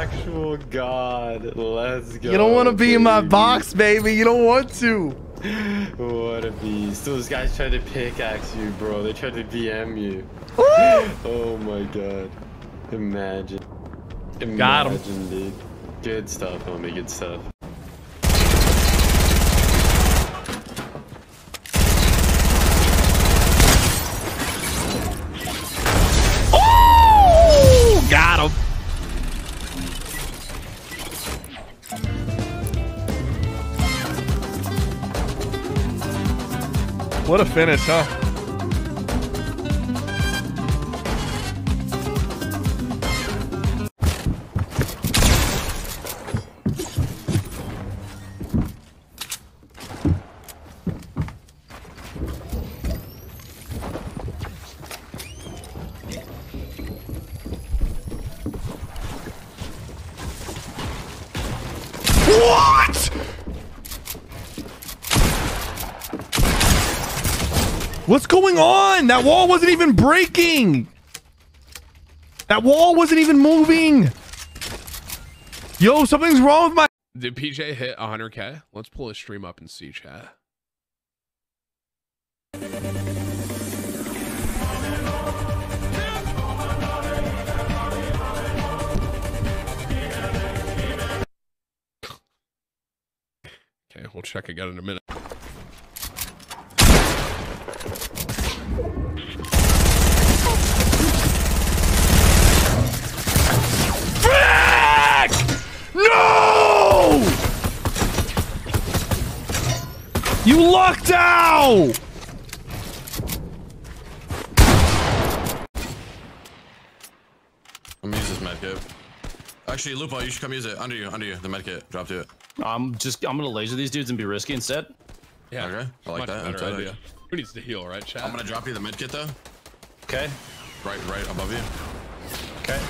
actual god. Let's go. You don't want to be in my box, baby. You don't want to. What a beast. Those guys tried to pickaxe you, bro. They tried to BM you. Woo! Oh my god. Imagine. Imagine, Got 'em. dude. Good stuff, homie. Good stuff. What a finish, huh? What? What's going on? That wall wasn't even breaking. That wall wasn't even moving. Yo, something's wrong with my. Did PJ hit 100k? Let's pull his stream up and see chat. Okay, we'll check again in a minute. You lucked out! I'm gonna use this medkit. Actually, Lupo, you should come use it. Under you, under you. The medkit. Drop to it. I'm just I'm gonna laser these dudes and be risky instead. Yeah, Okay, I like much that. I'm better idea. Who needs to heal, right, chat? I'm gonna drop you the medkit though. Okay. Right, right above you. Okay.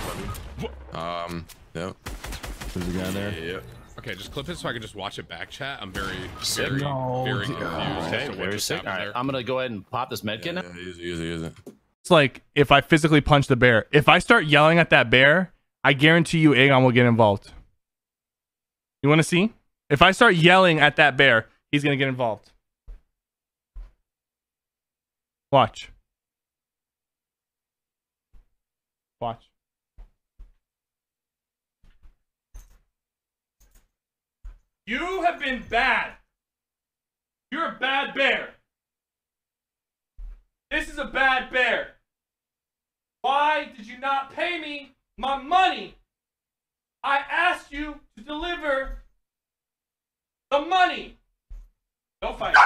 Um, yep. There's a guy there. Yep. Okay, just clip it so I can just watch it back chat. I'm very, Sick. very, No, very confused. Okay. Very sick. All happened right. there. I'm gonna go ahead and pop this medkit Yeah, now. yeah, use it, use it, use it. It's like if I physically punch the bear. If I start yelling at that bear, I guarantee you Aegon will get involved. You want to see? If I start yelling at that bear, he's going to get involved. Watch. Watch. You have been bad. You're a bad bear. This is a bad bear. Why did you not pay me my money? I asked you to deliver the money. Don't fight.